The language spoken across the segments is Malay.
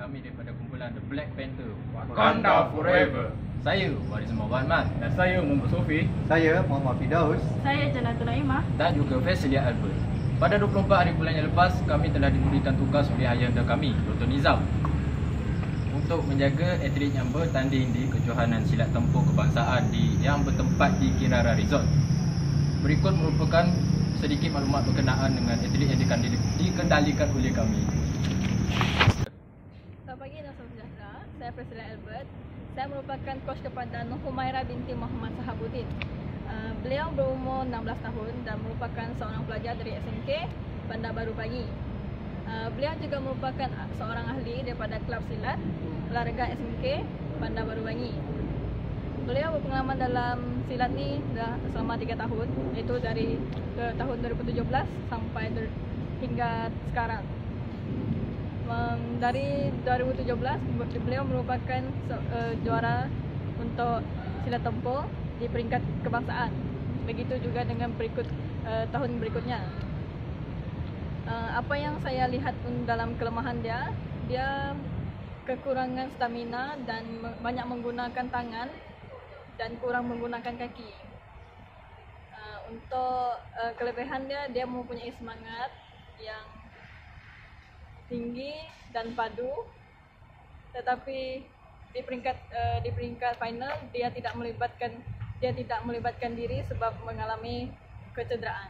kami daripada kumpulan The Black Panther Wakanda forever. Saya Waris Mawan Mas Dan saya Muhammad Sofi. Saya Muhammad Fidaus. Saya Janatul Naimah. dan juga Fasilia Albert Pada 24 hari bulan yang lepas kami telah diberikan tugas oleh ayahanda kami Dr. Nizam untuk menjaga atlet yang bertanding di kejohanan silat tempur kebangsaan di yang bertempat di Kirara Resort. Berikut merupakan sedikit maklumat berkenaan dengan atlet yang dikendali- dikendalikan oleh kami. Selamat pagi dan salam sejahtera. Saya Presiden Albert. Saya merupakan coach kepada Humaira binti Muhammad Sahabuddin. Uh, beliau berumur 16 tahun dan merupakan seorang pelajar dari SMK Bandar Baru Pagi. Uh, beliau juga merupakan seorang ahli daripada Kelab Silat Olahraga SMK Bandar Baru Bangi. Beliau berpengalaman dalam silat ni dah selama 3 tahun iaitu dari tahun 2017 sampai hingga sekarang. Um, dari 2017 beliau merupakan uh, juara untuk silat tempur di peringkat kebangsaan. Begitu juga dengan berikut uh, tahun berikutnya. Uh, apa yang saya lihat dalam kelemahan dia, dia kekurangan stamina dan banyak menggunakan tangan dan kurang menggunakan kaki. Uh, untuk uh, kelebihan dia, dia mempunyai semangat yang tinggi dan padu tetapi di peringkat uh, di peringkat final dia tidak melibatkan dia tidak melibatkan diri sebab mengalami kecederaan.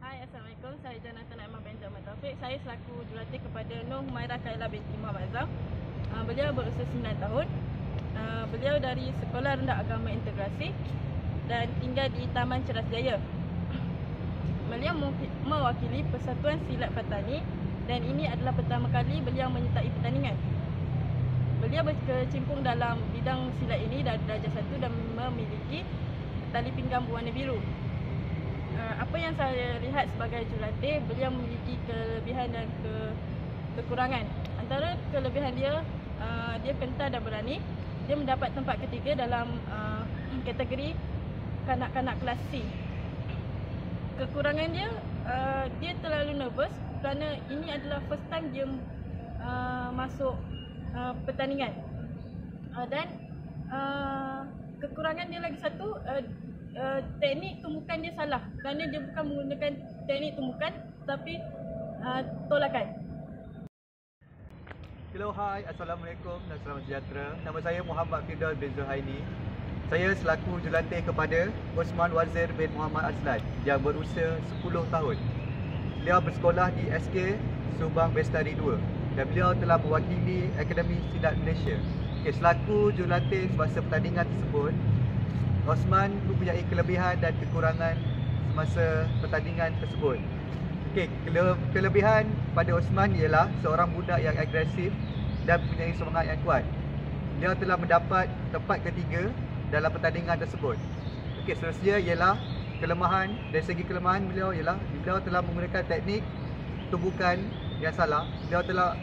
Hai Assalamualaikum. Saya Jonathan binti Ahmad Taufik. Saya selaku jurulatih kepada Nur Humaira Kaila binti Muhammad Azam uh, beliau berusia 9 tahun. Uh, beliau dari Sekolah Rendah Agama Integrasi dan tinggal di Taman Ceras Jaya Beliau mewaki- mewakili Persatuan Silat Patani dan ini adalah pertama kali beliau menyertai pertandingan. Beliau berkecimpung dalam bidang silat ini dari darjah satu dan memiliki tali pinggang berwarna biru. Uh, apa yang saya lihat sebagai jurulatih, beliau memiliki kelebihan dan ke, kekurangan. Antara kelebihan dia, uh, dia kental dan berani. Dia mendapat tempat ketiga dalam uh, kategori kanak-kanak kelas C kekurangan dia uh, dia terlalu nervous kerana ini adalah first time dia uh, masuk uh, pertandingan uh, dan uh, kekurangan dia lagi satu uh, uh, teknik tumbukan dia salah kerana dia bukan menggunakan teknik tumbukan tapi uh, tolakan Hello, hi. Assalamualaikum dan salam sejahtera. Nama saya Muhammad Firdaus bin Zuhaini. Saya selaku jurulatih kepada Osman Wazir bin Muhammad Azlan yang berusia 10 tahun. Beliau bersekolah di SK Subang Bestari 2 dan beliau telah mewakili Akademi Silat Malaysia. Okay, selaku jurulatih semasa pertandingan tersebut, Osman mempunyai kelebihan dan kekurangan semasa pertandingan tersebut. Okey, kele- kelebihan pada Osman ialah seorang budak yang agresif dan mempunyai semangat yang kuat. Dia telah mendapat tempat ketiga dalam pertandingan tersebut. Okey, seterusnya ialah kelemahan dari segi kelemahan beliau ialah beliau telah menggunakan teknik tumbukan yang salah. Beliau telah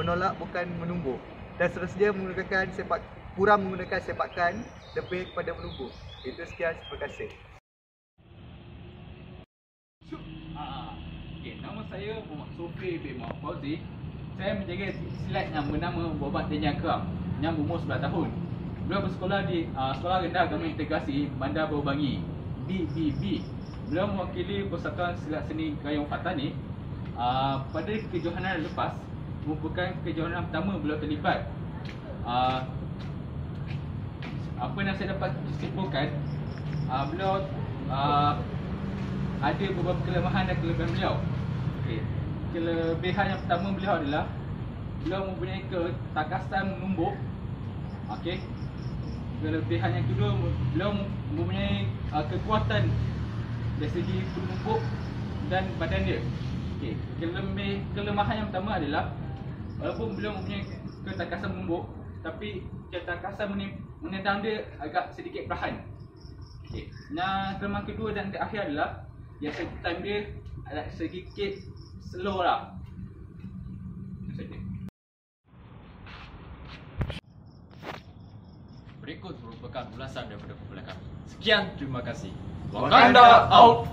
menolak bukan menumbuk. Dan seterusnya menggunakan sepak kurang menggunakan sepakan lebih kepada menumbuk. Itu sekian, terima kasih. Ah, okay, nama saya Muhammad Sofi bin Muhammad Fauzi. Saya menjaga silat yang bernama Bobat Denya Keram yang berumur 11 tahun. Beliau bersekolah di uh, Sekolah Rendah Agama Integrasi Bandar Baru Bangi BBB. Beliau mewakili Persatuan Silat Seni Gayung Fatani uh, pada kejohanan lepas merupakan kejohanan pertama beliau terlibat. Uh, apa yang saya dapat simpulkan uh, beliau uh, ada beberapa kelemahan dan kelebihan beliau. Okey. Kelebihan yang pertama beliau adalah beliau mempunyai ketakasan menumbuk. Okey. Kelebihan yang kedua beliau mempunyai uh, kekuatan dari segi penumbuk dan badan dia. Okey. Kelebih kelemahan yang pertama adalah walaupun beliau mempunyai ketakasan menumbuk tapi ketakasan menim- menendang dia agak sedikit perlahan. Okey. Nah, kelemahan kedua dan terakhir adalah yang time dia agak sedikit slow lah. Itu saja. Berikut merupakan ulasan daripada kumpulan kami. Sekian, terima kasih. Wakanda out!